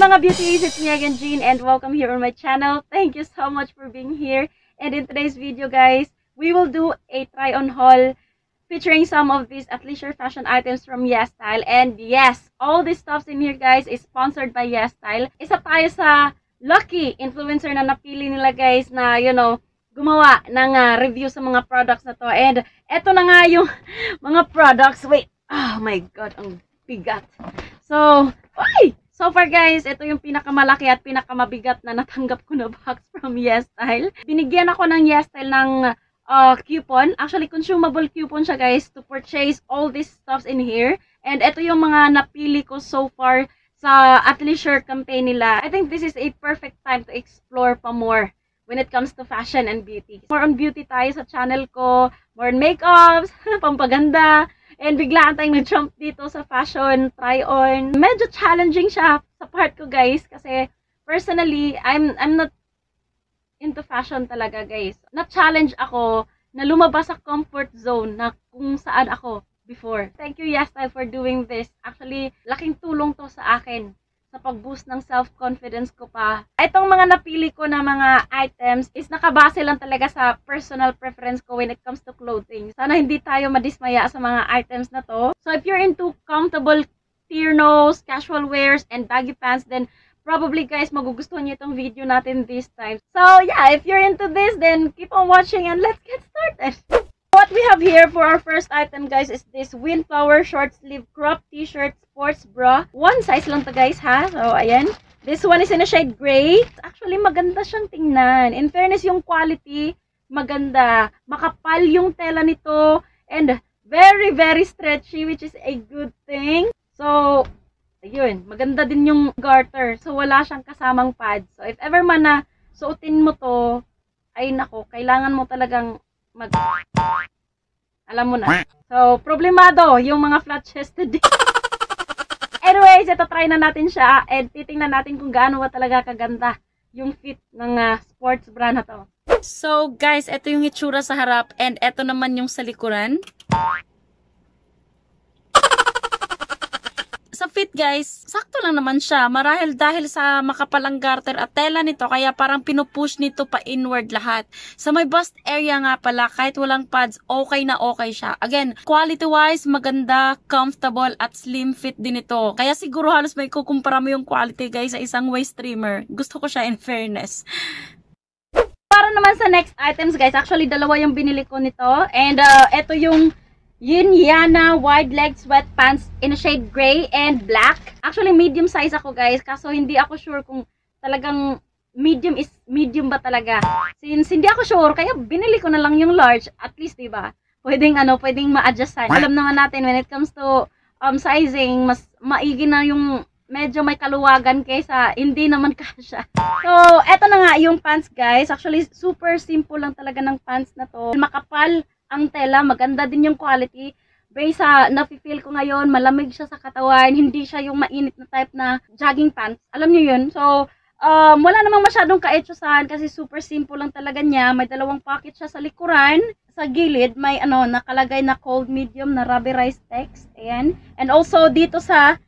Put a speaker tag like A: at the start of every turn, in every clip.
A: mga beauties, it's me again, Jean, and welcome here on my channel. Thank you so much for being here. And in today's video, guys, we will do a try-on haul featuring some of these athleisure fashion items from Yes Style. And yes, all these stuffs in here, guys, is sponsored by Yes Style. Isa tayo sa lucky influencer na napili nila, guys, na, you know, gumawa ng uh, review sa mga products na to. And eto na nga yung mga products. Wait, oh my God, ang bigat. So, ay! So far guys, ito yung pinakamalaki at pinakamabigat na natanggap ko na box from Yes Style. Binigyan ako ng Yes Style ng uh, coupon. Actually, consumable coupon siya guys to purchase all these stuffs in here. And ito yung mga napili ko so far sa athleisure campaign nila. I think this is a perfect time to explore pa more when it comes to fashion and beauty. More on beauty tayo sa channel ko. More on makeups, pampaganda, And biglaan tayong nag-jump dito sa fashion try-on. Medyo challenging siya sa part ko, guys. Kasi, personally, I'm, I'm not into fashion talaga, guys. Na-challenge ako na lumabas sa comfort zone na kung saan ako before. Thank you, Yastyle, for doing this. Actually, laking tulong to sa akin sa pag-boost ng self-confidence ko pa. Itong mga napili ko na mga items is nakabase lang talaga sa personal preference ko when it comes to clothing. Sana hindi tayo madismaya sa mga items na to. So if you're into comfortable tiernos, casual wears, and baggy pants, then probably guys, magugustuhan niyo itong video natin this time. So yeah, if you're into this, then keep on watching and let's get started! What we have here for our first item guys is this Windflower short sleeve crop t-shirt sports bra. One size lang to guys ha. So ayan. This one is in a shade gray. Actually maganda siyang tingnan. In fairness yung quality maganda. Makapal yung tela nito and very very stretchy which is a good thing. So ayun, maganda din yung garter. So wala siyang kasamang pad. So if ever man na suotin mo to, ay nako, kailangan mo talagang mag... Alam mo na. So, problemado yung mga flat chested. Anyways, ito try na natin siya and titingnan natin kung gaano ba talaga kaganda yung fit ng uh, sports bra na to. So, guys, ito yung itsura sa harap and ito naman yung sa likuran. Sa fit guys, sakto lang naman siya. Marahil dahil sa makapalang garter at tela nito, kaya parang pinupush nito pa inward lahat. Sa may bust area nga pala, kahit walang pads, okay na okay siya. Again, quality-wise, maganda, comfortable, at slim fit din ito. Kaya siguro halos may kukumpara mo yung quality guys sa isang waist trimmer. Gusto ko siya in fairness para naman sa next items guys, actually dalawa yung binili ko nito. And uh, ito yung Yin Yana wide leg sweatpants in a shade gray and black. Actually, medium size ako guys. Kaso hindi ako sure kung talagang medium is medium ba talaga. Since hindi ako sure, kaya binili ko na lang yung large. At least, di ba? Pwedeng ano, pwedeng ma-adjustan. Alam naman natin when it comes to um, sizing, mas maigi na yung medyo may kaluwagan kaysa hindi naman kasya. So, eto na nga yung pants guys. Actually, super simple lang talaga ng pants na to. Makapal ang tela, maganda din yung quality. Based sa nafe-feel ko ngayon, malamig siya sa katawan, hindi siya yung mainit na type na jogging pants. Alam niyo yun? So, um, wala namang masyadong kaetsusan kasi super simple lang talaga niya. May dalawang pocket siya sa likuran. Sa gilid, may ano, nakalagay na cold medium na rubberized text. Ayan. And also, dito sa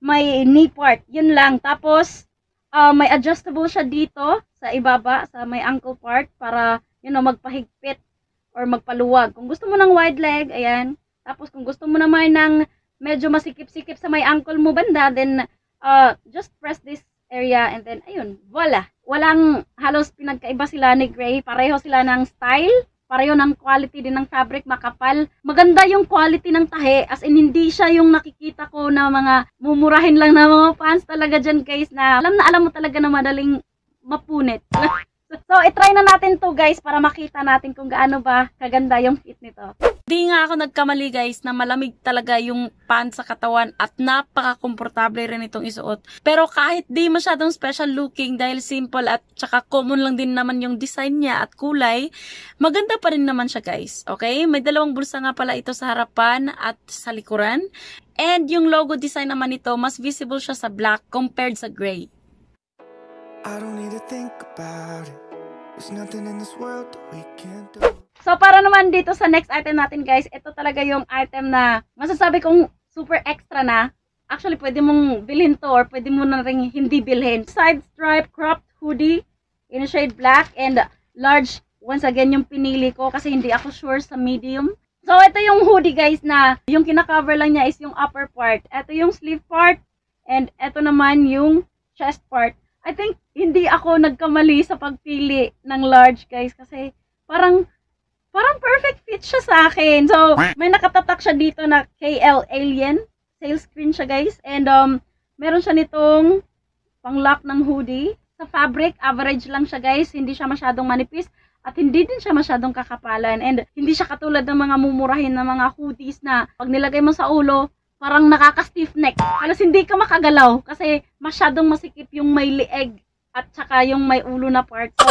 A: may knee part. Yun lang. Tapos, uh, may adjustable siya dito sa ibaba, sa may ankle part para, you know, magpahigpit or magpaluwag. Kung gusto mo ng wide leg, ayan. Tapos kung gusto mo naman ng medyo masikip-sikip sa may ankle mo banda, then uh, just press this area and then ayun, voila. Walang halos pinagkaiba sila ni Gray. Pareho sila ng style. Pareho ng quality din ng fabric, makapal. Maganda yung quality ng tahe. As in, hindi siya yung nakikita ko na mga mumurahin lang na mga fans talaga dyan guys na alam na alam mo talaga na madaling mapunit. So, itry na natin to guys para makita natin kung gaano ba kaganda yung fit nito. Di nga ako nagkamali guys na malamig talaga yung pants sa katawan at napaka-komportable rin itong isuot. Pero kahit di masyadong special looking dahil simple at tsaka common lang din naman yung design niya at kulay, maganda pa rin naman siya guys. Okay? May dalawang bulsa nga pala ito sa harapan at sa likuran. And yung logo design naman nito, mas visible siya sa black compared sa gray. I don't need to think about it. So, para naman dito sa next item natin, guys, ito talaga yung item na masasabi kong super extra na. Actually, pwede mong bilhin to or pwede mo na rin hindi bilhin. Side stripe cropped hoodie in shade black and large. Once again, yung pinili ko kasi hindi ako sure sa medium. So, ito yung hoodie guys na yung kinakover lang niya is yung upper part. Ito yung sleeve part and ito naman yung chest part. I think hindi ako nagkamali sa pagpili ng large guys kasi parang parang perfect fit siya sa akin. So, may nakatatak siya dito na KL Alien. Sales screen siya guys. And um, meron siya nitong pang-lock ng hoodie. Sa fabric, average lang siya guys. Hindi siya masyadong manipis. At hindi din siya masyadong kakapalan. And hindi siya katulad ng mga mumurahin na mga hoodies na pag nilagay mo sa ulo, parang nakaka-stiff neck. Halos hindi ka makagalaw kasi masyadong masikip yung may lieg at saka yung may ulo na part. So,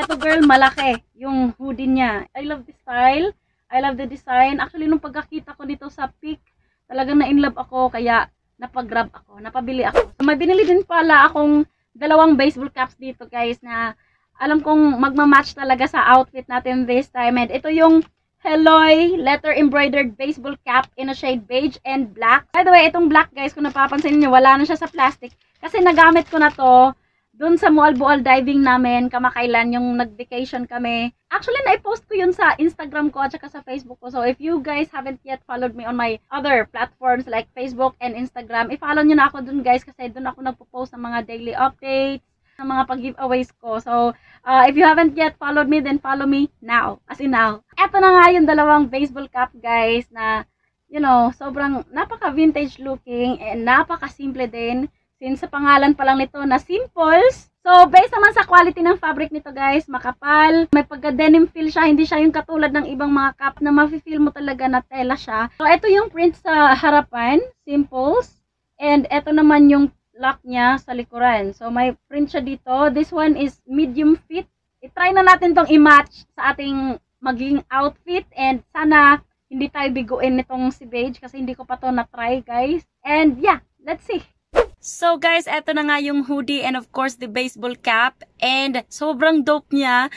A: eto girl, malaki yung hoodie niya. I love the style. I love the design. Actually, nung pagkakita ko dito sa pic, talagang na-inlove ako kaya napag-grab ako, napabili ako. So, may binili din pala akong dalawang baseball caps dito guys na alam kong magma-match talaga sa outfit natin this time. And ito yung Helloy letter embroidered baseball cap in a shade beige and black. By the way, itong black guys, kung napapansin niyo, wala na siya sa plastic. Kasi nagamit ko na to doon sa Mualbual diving namin, kamakailan yung nag-vacation kami. Actually, na-post ko yun sa Instagram ko at saka sa Facebook ko. So, if you guys haven't yet followed me on my other platforms like Facebook and Instagram, i-follow nyo na ako dun guys kasi dun ako nagpo-post ng mga daily updates, ng mga pag-giveaways ko. So, uh, if you haven't yet followed me, then follow me now. As in now. Eto na nga yung dalawang baseball cap, guys, na, you know, sobrang napaka-vintage looking and napaka-simple din. Since sa pangalan pa lang nito na Simples. So, based naman sa quality ng fabric nito, guys, makapal. May pagka-denim feel siya. Hindi siya yung katulad ng ibang mga cap na mafe-feel mo talaga na tela siya. So, ito yung print sa harapan. Simples. And ito naman yung lock niya sa likuran. So, may print siya dito. This one is medium fit. I-try na natin tong i-match sa ating maging outfit. And sana hindi tayo biguin nitong si Beige kasi hindi ko pa to na-try, guys. And yeah, let's see. So guys, eto na nga yung hoodie and of course the baseball cap. And sobrang dope niya.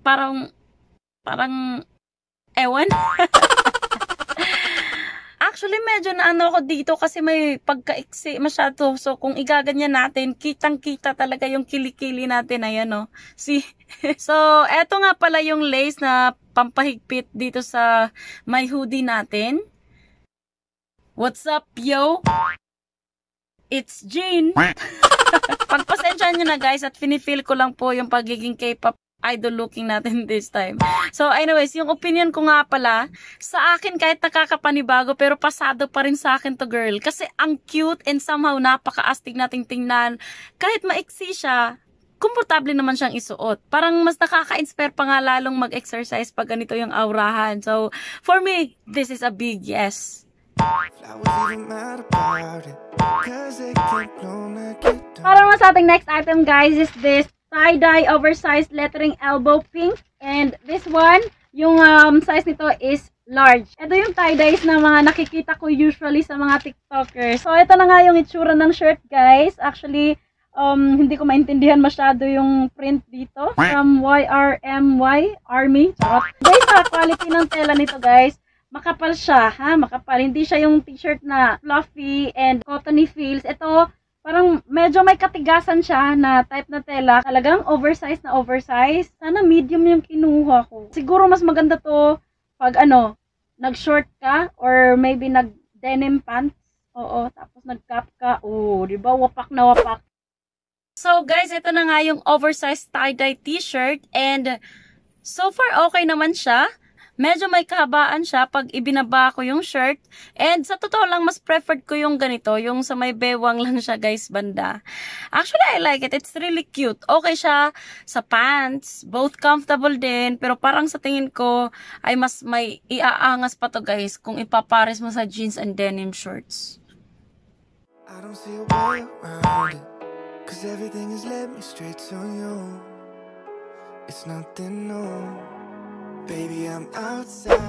A: Parang, parang, ewan. Actually, medyo na ano ako dito kasi may pagkaiksi masyado. So, kung igaganyan natin, kitang-kita talaga yung kilikili natin. Ayan, no? See? so, eto nga pala yung lace na pampahigpit dito sa my hoodie natin. What's up, yo? It's Jane. Pagpasensyahan nyo na guys at finifeel ko lang po yung pagiging K-pop idol looking natin this time. So anyways, yung opinion ko nga pala, sa akin kahit nakakapanibago pero pasado pa rin sa akin to girl. Kasi ang cute and somehow napaka-astig nating tingnan. Kahit maiksi siya, komportable naman siyang isuot. Parang mas nakaka-inspire pa nga lalong mag-exercise pag ganito yung aurahan. So, for me, this is a big yes. Para naman sa ating next item guys is this tie-dye oversized lettering elbow pink. And this one, yung um, size nito is large. Ito yung tie-dyes na mga nakikita ko usually sa mga TikTokers. So, ito na nga yung itsura ng shirt, guys. Actually, um, hindi ko maintindihan masyado yung print dito. From YRMY Army. Charot. Guys, sa quality ng tela nito, guys, makapal siya, ha? Makapal. Hindi siya yung t-shirt na fluffy and cottony feels. Ito, parang medyo may katigasan siya na type na tela. Talagang oversized na oversized. Sana medium yung kinuha ko. Siguro mas maganda to pag ano, nag-short ka or maybe nag-denim pants. Oo, tapos nag-cap ka. Oo, di ba? Wapak na wapak. So guys, ito na nga yung oversized tie-dye t-shirt and so far okay naman siya. Medyo may kahabaan siya pag ibinaba ko yung shirt. And sa totoo lang, mas preferred ko yung ganito. Yung sa may bewang lang siya guys, banda. Actually, I like it. It's really cute. Okay siya sa pants. Both comfortable din. Pero parang sa tingin ko, ay mas may iaangas pa to guys kung ipapares mo sa jeans and denim shorts. I don't see a way around it Cause everything has led me straight to you It's nothing new.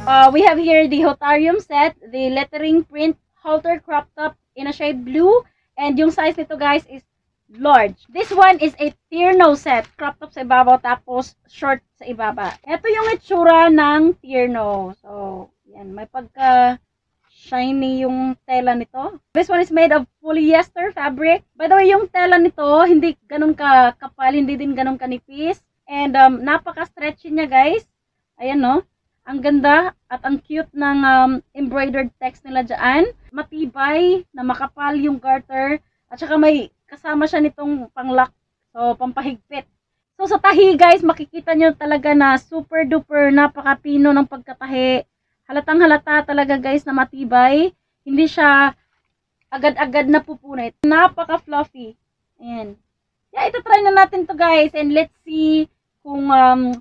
A: Uh, we have here the Hotarium set, the lettering print halter crop top in a shade blue. And yung size nito guys is large. This one is a Tierno set. Crop top sa ibabaw tapos short sa ibaba. Ito yung itsura ng Tierno. So, yan. May pagka shiny yung tela nito. This one is made of polyester fabric. By the way, yung tela nito, hindi ganun ka kapal, hindi din ganun kanipis. And um, napaka-stretchy niya guys. Ayan no. Ang ganda at ang cute ng um, embroidered text nila dyan. Matibay, na makapal yung garter. At saka may kasama siya nitong panglock. So, pampahigpit. So, sa tahi guys, makikita nyo talaga na super duper napakapino ng pagkatahi halatang halata talaga guys na matibay. Hindi siya agad-agad na pupunit. Napaka-fluffy. Ayan. Yeah, ito try na natin to guys and let's see kung um,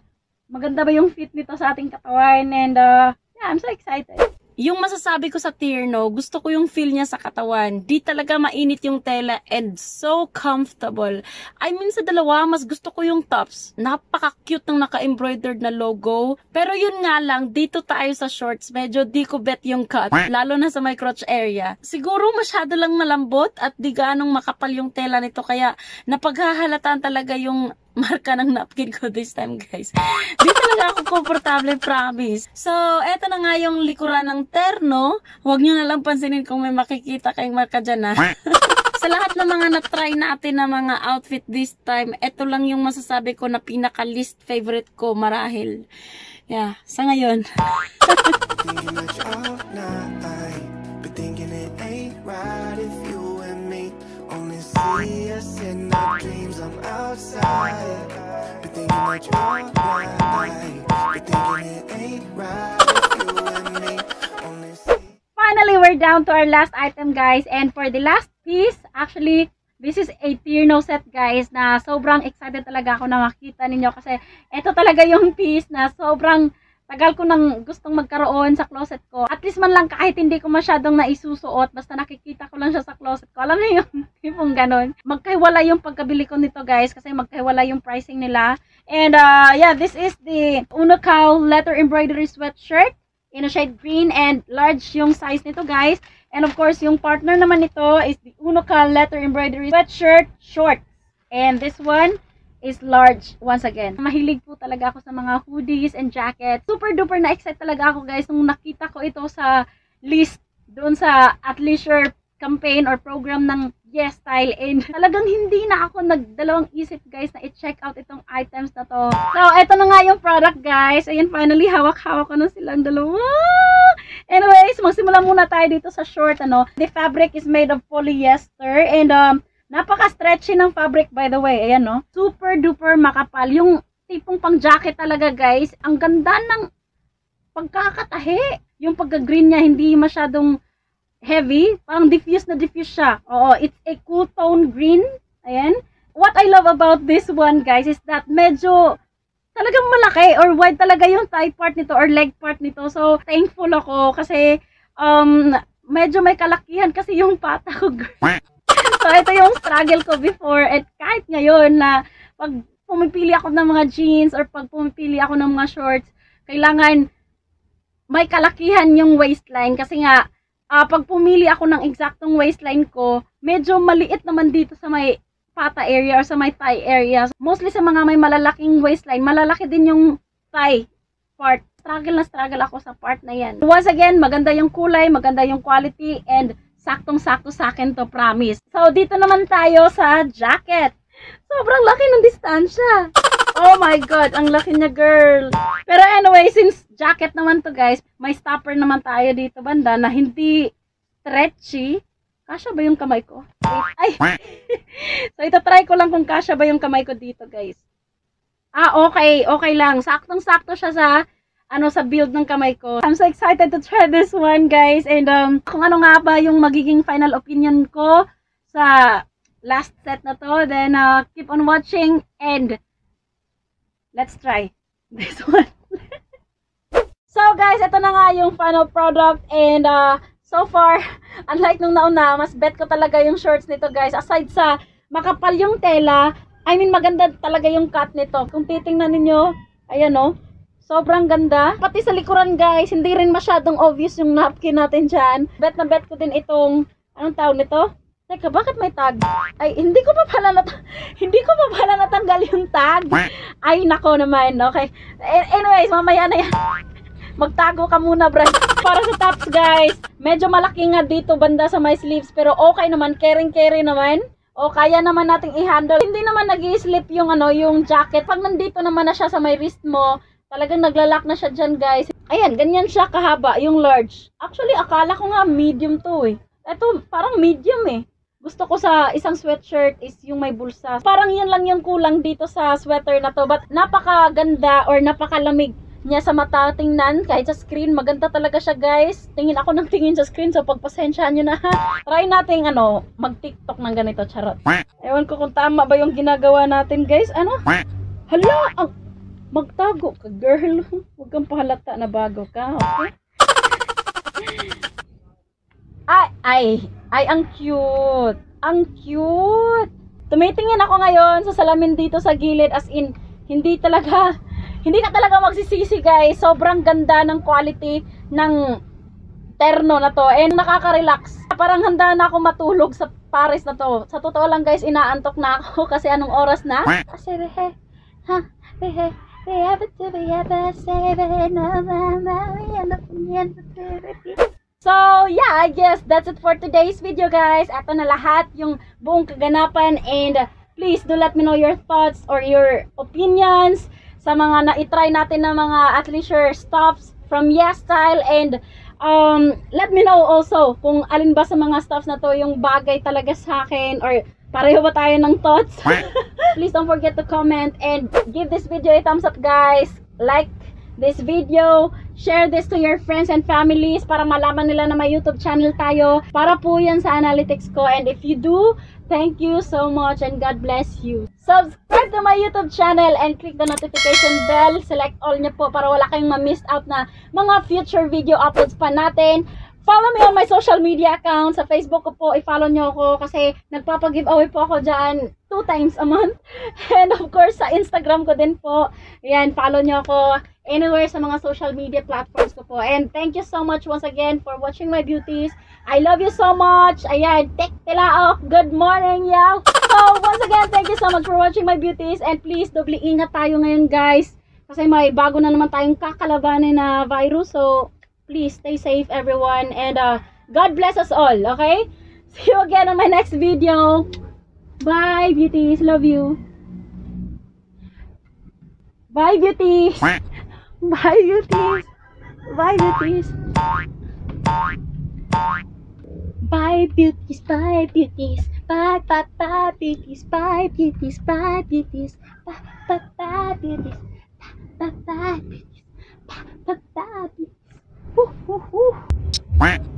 A: maganda ba yung fit nito sa ating katawan and uh, yeah, I'm so excited yung masasabi ko sa Tierno, gusto ko yung feel niya sa katawan. Di talaga mainit yung tela and so comfortable. I mean, sa dalawa, mas gusto ko yung tops. Napaka-cute ng naka-embroidered na logo. Pero yun nga lang, dito tayo sa shorts, medyo di ko bet yung cut. Lalo na sa my crotch area. Siguro masyado lang malambot at di ganong makapal yung tela nito. Kaya napaghahalataan talaga yung marka ng napkin ko this time, guys. Di talaga ako komportable, promise. So, eto na nga yung likuran ng terno. Huwag nyo na lang pansinin kung may makikita kayong marka dyan, ha. sa lahat ng mga na-try natin na mga outfit this time, eto lang yung masasabi ko na pinaka-least favorite ko marahil. Yeah, sa ngayon. see us in our dreams. I'm outside, but thinking that you're right. But thinking it ain't right you and me only see. Finally, we're down to our last item, guys. And for the last piece, actually, this is a Tierno set, guys, na sobrang excited talaga ako na makita ninyo kasi ito talaga yung piece na sobrang tagal ko nang gustong magkaroon sa closet ko. At least man lang kahit hindi ko masyadong naisusuot, basta nakikita ko lang siya sa closet ko. Alam niyo yung tipong ganon. Magkahiwala yung pagkabili ko nito guys kasi magkahiwala yung pricing nila. And uh, yeah, this is the Unocal letter embroidery sweatshirt in a shade green and large yung size nito guys. And of course, yung partner naman nito is the Unocal letter embroidery sweatshirt short. And this one is large once again. Mahilig po talaga ako sa mga hoodies and jackets. Super duper na excited talaga ako guys nung nakita ko ito sa list doon sa at leisure campaign or program ng Yes Style and talagang hindi na ako nagdalawang isip guys na i-check out itong items na to. So, eto na nga yung product guys. Ayan, finally, hawak-hawak ko na silang dalawa. Anyways, magsimula muna tayo dito sa short, ano. The fabric is made of polyester and um, Napaka-stretchy ng fabric by the way. Ayan no. Super duper makapal. Yung tipong pang jacket talaga guys. Ang ganda ng pagkakatahi. Yung pagka-green niya hindi masyadong heavy. Parang diffuse na diffuse siya. Oo, it's a cool tone green. Ayan. What I love about this one guys is that medyo talagang malaki or wide talaga yung thigh part nito or leg part nito. So, thankful ako kasi um, medyo may kalakihan kasi yung pata ko. So, ito yung struggle ko before at kahit ngayon na pag pumipili ako ng mga jeans or pag pumipili ako ng mga shorts, kailangan may kalakihan yung waistline kasi nga uh, pag pumili ako ng eksaktong waistline ko, medyo maliit naman dito sa may pata area or sa may thigh area. Mostly sa mga may malalaking waistline, malalaki din yung thigh part. Struggle na struggle ako sa part na yan. Once again, maganda yung kulay, maganda yung quality, and saktong-sakto sa akin to, promise. So, dito naman tayo sa jacket. Sobrang laki ng distansya. Oh my God, ang laki niya, girl. Pero anyway, since jacket naman to, guys, may stopper naman tayo dito, banda, na hindi stretchy. Kasha ba yung kamay ko? Wait, ay! so, ito try ko lang kung kasha ba yung kamay ko dito, guys. Ah, okay. Okay lang. Saktong-sakto siya sa ano sa build ng kamay ko. I'm so excited to try this one guys and um, kung ano nga ba yung magiging final opinion ko sa last set na to then uh, keep on watching and let's try this one. so guys, ito na nga yung final product and uh, so far unlike nung nauna, mas bet ko talaga yung shorts nito guys aside sa makapal yung tela I mean maganda talaga yung cut nito. Kung titingnan ninyo, ayan o, oh, Sobrang ganda. Pati sa likuran guys, hindi rin masyadong obvious yung napkin natin dyan. Bet na bet ko din itong, anong tawag nito? Teka, bakit may tag? Ay, hindi ko pa pala nat hindi ko pa pala natanggal yung tag. Ay, nako naman. Okay. Anyways, mamaya na yan. Magtago ka muna, Brad. Para sa tops, guys. Medyo malaki nga dito banda sa my sleeves. Pero okay naman. Caring-carry naman. O kaya naman nating i-handle. Hindi naman nag slip yung ano, yung jacket. Pag nandito naman na siya sa may wrist mo, talagang naglalak na siya dyan, guys. Ayan, ganyan siya kahaba, yung large. Actually, akala ko nga medium to eh. Ito, parang medium eh. Gusto ko sa isang sweatshirt is yung may bulsa. Parang yan lang yung kulang dito sa sweater na to. But napakaganda or napakalamig niya sa mata tingnan. Kahit sa screen, maganda talaga siya guys. Tingin ako ng tingin sa screen. So pagpasensyahan nyo na ha. Try natin ano, mag-tiktok ng ganito. Charot. Ewan ko kung tama ba yung ginagawa natin guys. Ano? Hala! Ang, magtago ka girl. Huwag kang pahalata na bago ka. Okay? Ay, ay, ay, ang cute. Ang cute. Tumitingin ako ngayon sa salamin dito sa gilid as in, hindi talaga, hindi ka talaga magsisisi guys. Sobrang ganda ng quality ng terno na to. And nakaka-relax. Parang handa na ako matulog sa Paris na to. Sa totoo lang guys, inaantok na ako kasi anong oras na? Kasi rehe, ha, rehe, rehe, rehe, rehe, So, yeah, I guess that's it for today's video, guys. Ito na lahat yung buong kaganapan and please do let me know your thoughts or your opinions sa mga na-try natin na mga athleisure stuffs from Yes Style and um, let me know also kung alin ba sa mga stuffs na to yung bagay talaga sa akin or pareho ba tayo ng thoughts? please don't forget to comment and give this video a thumbs up, guys. Like this video, share this to your friends and families para malaman nila na may YouTube channel tayo. Para po yan sa analytics ko. And if you do, thank you so much and God bless you. Subscribe to my YouTube channel and click the notification bell. Select all nyo po para wala kayong ma-miss out na mga future video uploads pa natin. Follow me on my social media account. Sa Facebook ko po, i-follow nyo ako kasi nagpapag-giveaway po ako dyan two times a month. And of course, sa Instagram ko din po. Yan, follow nyo ako anywhere sa mga social media platforms ko po. And thank you so much once again for watching my beauties. I love you so much. Ayan, tek off. Good morning, y'all. So, once again, thank you so much for watching my beauties. And please, doble ingat tayo ngayon, guys. Kasi may bago na naman tayong kakalabanin na virus. So, please stay safe, everyone. And uh, God bless us all, okay? See you again on my next video. Bye, beauties. Love you. Bye, beauties. Bye, beauties. Bye, beauties. Bye, beauties. Bye, beauties. Bye, bye, bye, beauties. Bye, beauties. Bye, beauties. Bye, bye, bye, beauties. Bye, bye, bye, beauties. Bye, bye, bye, beauties. Woo, woo, woo.